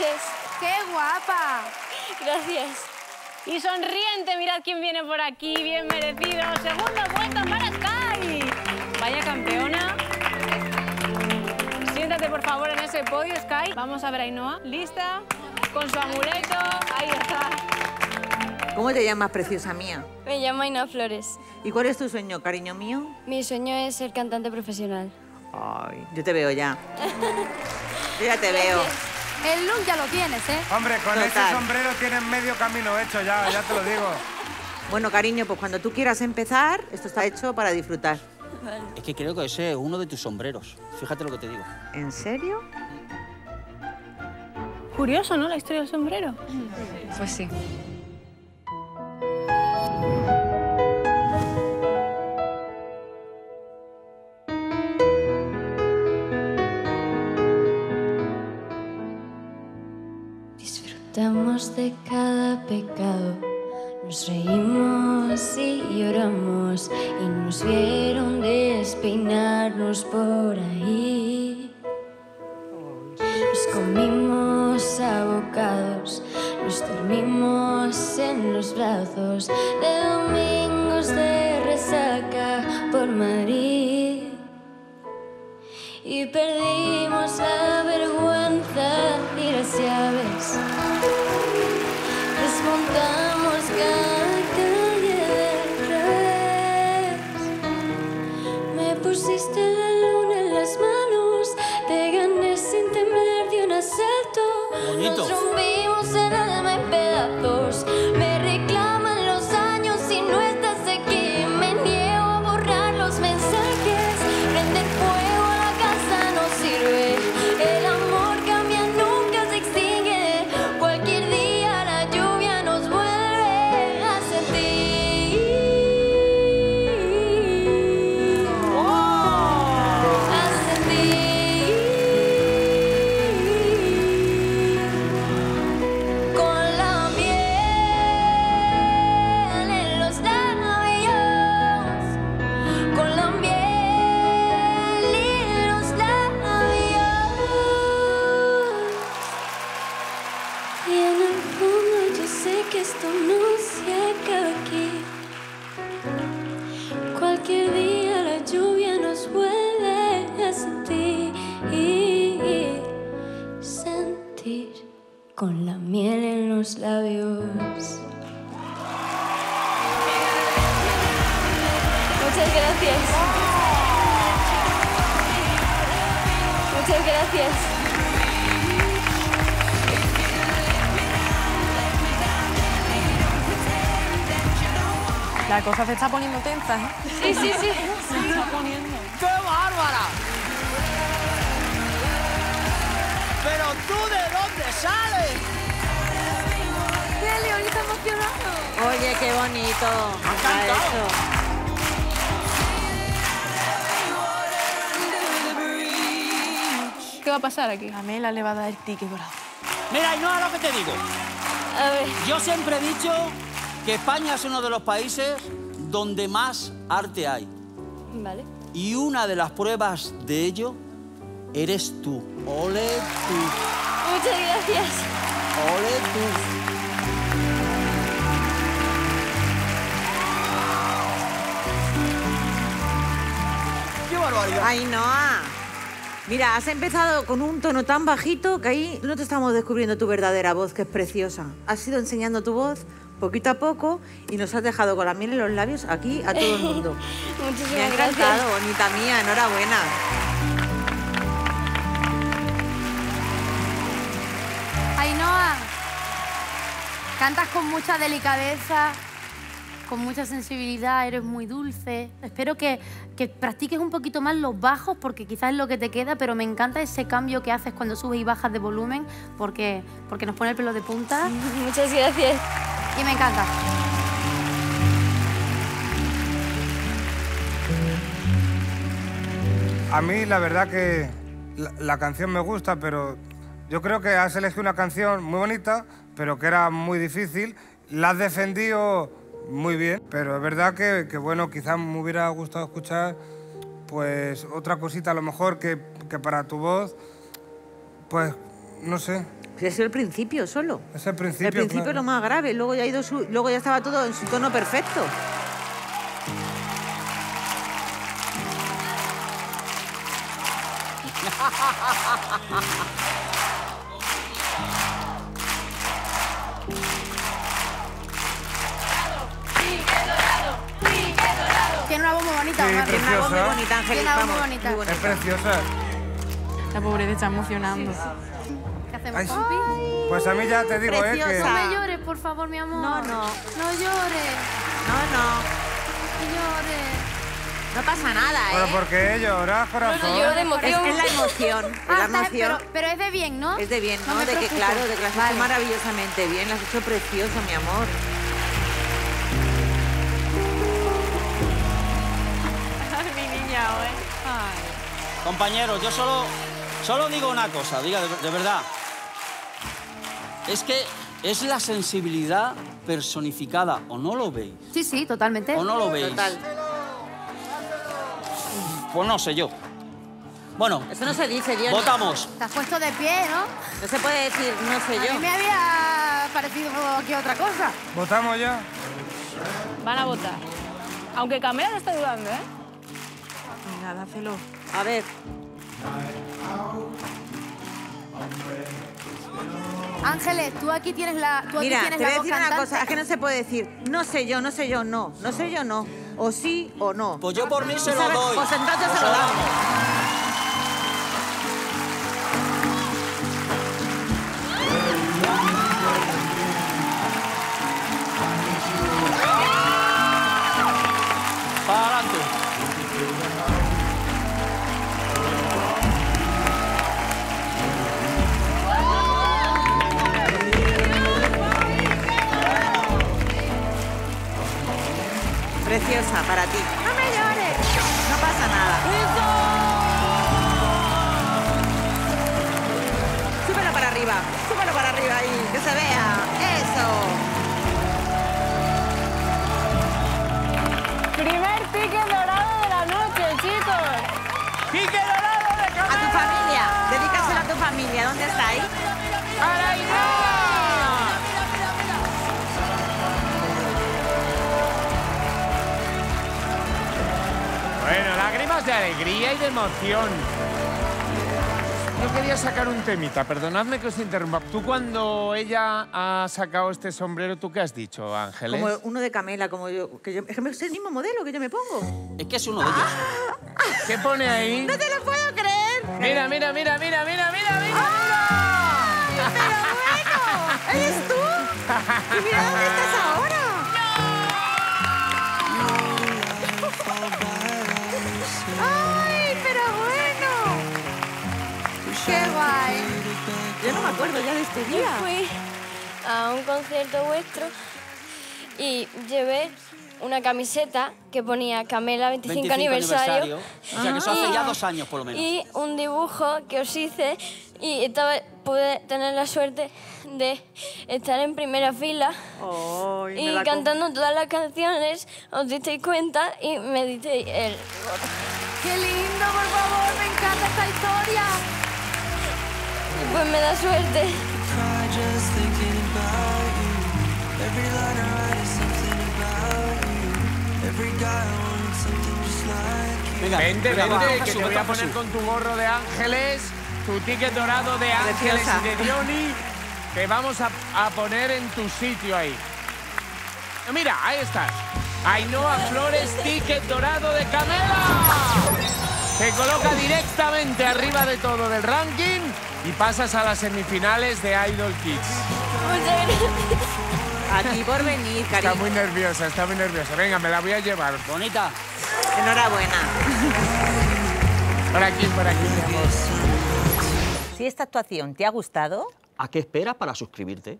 noches. ¡Qué guapa! Gracias. Y sonriente, mirad quién viene por aquí, bien merecido. Segundo puesto para Sky. Vaya campeona. Siéntate, por favor, en ese podio, Sky. Vamos a ver a Ainhoa. ¿Lista? Con su amuleto. Ahí está. ¿Cómo te llamas, preciosa mía? Me llamo Ainhoa Flores. ¿Y cuál es tu sueño, cariño mío? Mi sueño es ser cantante profesional. Ay, yo te veo ya. Yo ya te veo. El look ya lo tienes, ¿eh? Hombre, con ese Total. sombrero tienes medio camino hecho ya, ya te lo digo. Bueno, cariño, pues cuando tú quieras empezar, esto está hecho para disfrutar. Es que creo que ese es uno de tus sombreros. Fíjate lo que te digo. ¿En serio? Curioso, ¿no? La historia del sombrero. Pues sí. De cada pecado, nos reímos y lloramos y nos vieron despeinarnos por ahí. Nos comimos abocados, nos dormimos en los brazos de domingos de resaca por Madrid. Y perdimos la Me con la miel en los labios. Muchas gracias. Muchas gracias. La cosa se está poniendo tensa, ¿eh? Sí, sí, sí. Tú de dónde sales? ¡Qué León está emocionado! Oye, qué bonito. Ha. ¿Qué va a pasar aquí? A Mela le va a dar el ticket dorado. Mira, y no es lo que te digo. A ver. Yo siempre he dicho que España es uno de los países donde más arte hay. Vale. Y una de las pruebas de ello eres tú. Ole tú. Muchas gracias. Ole tú. ¡Qué barbaridad! Ay, Noa. Mira, has empezado con un tono tan bajito que ahí no te estamos descubriendo tu verdadera voz, que es preciosa. Has ido enseñando tu voz poquito a poco y nos has dejado con la miel en los labios aquí a todo el mundo. Muchísimas Me ha gracias. bonita mía, enhorabuena. Cantas con mucha delicadeza, con mucha sensibilidad, eres muy dulce. Espero que, que practiques un poquito más los bajos porque quizás es lo que te queda, pero me encanta ese cambio que haces cuando subes y bajas de volumen porque, porque nos pone el pelo de punta Muchas gracias. y me encanta. A mí la verdad que la, la canción me gusta, pero yo creo que has elegido una canción muy bonita, pero que era muy difícil. La has defendido muy bien, pero es verdad que, que, bueno, quizás me hubiera gustado escuchar pues otra cosita a lo mejor que, que para tu voz, pues no sé. Ha sido el principio solo. Es el principio, El principio claro. es lo más grave, luego ya, ha ido su- luego ya estaba todo en su tono perfecto. una voz muy bonita, Sí, Omar. preciosa. Una voz muy bonita, Ángel. Tiene una voz muy vamos, bonita. muy bonita. Es preciosa. La pobreza está emocionando. ¿Qué hacemos, Ay. compi? Pues a mí ya te digo, ¿eh? Que... Preciosa. No me llores, por favor, mi amor. No, no. No llores, No, no, no llores. no pasa nada, Pero ¿eh? ¿por qué lloras, corazón? Yo de Es, emoción. es la emoción, Ah, la está- emoción. pero, pero es de bien, ¿no? Es de bien, ¿no? de que, claro, de que lo has hecho Vale. maravillosamente bien, lo has hecho precioso, mi amor. ¿Eh? Compañeros, yo solo, solo digo una cosa, diga de, de verdad. Es que es la sensibilidad personificada, ¿o no lo veis? Sí, sí, totalmente. ¿O no lo veis? Total. Pues no sé yo. Bueno, Eso no se dice, Dios. votamos. Te has puesto de pie, ¿no? No se puede decir, no sé A yo. mí me había parecido que otra cosa. ¿Votamos ya? Van a votar. Aunque Camila no está dudando, ¿eh? Venga, dácelo. A ver, Ángeles, tú aquí tienes la, tú aquí mira, te voy a decir una cosa, es que no se puede decir, no sé yo, no sé yo, no, no sé yo, no, o sí o no. Pues yo por mí se lo doy. Pues entonces Os se lo lo damos. Para ti. No me llores. No pasa nada. Súbelo para arriba. Súbelo para arriba ahí. Que se vea. Eso. Primer ticket dorado de la noche, chicos. ¡Pique dorado de A tu familia. Dedícaselo a tu familia. ¿Dónde está ahí? Bueno, de alegría y de emoción. Yo quería sacar un temita, perdonadme que os interrumpa. Tú cuando ella ha sacado este sombrero, ¿tú qué has dicho, Ángeles? Como uno de Camela, como yo. Que yo es que es el mismo modelo que yo me pongo. Es que es uno de ellos. ¿Qué pone ahí? ¡No te lo puedo creer! Mira, mira, mira, mira, mira, mira, mira. ¡Pero bueno! ¿Eres tú? ¿Y mira dónde estás ahora? Este Yo fui a un concierto vuestro y llevé una camiseta que ponía Camela 25, 25 aniversario. O sea, que eso hace ya dos años, por lo menos. Y un dibujo que os hice y estaba, pude tener la suerte de estar en primera fila me y la com- cantando todas las canciones, os disteis cuenta y me disteis el. ¡Qué lindo, por favor! ¡Me encanta esta historia! Y pues me da suerte. Venga, Vente, venga, va, vente, que te voy a poner con tu gorro de Ángeles, tu ticket dorado de Ángeles y de Diony. Te vamos a, a poner en tu sitio ahí. Mira, ahí estás. Ainhoa Flores, ticket dorado de Camela. Te coloca directamente arriba de todo del ranking y pasas a las semifinales de Idol Kids. Muchas gracias. A ti por venir, Está cariño. muy nerviosa, está muy nerviosa. Venga, me la voy a llevar. Bonita. Enhorabuena. Por aquí, por aquí, mi amor. Si esta actuación te ha gustado, ¿A qué esperas para suscribirte?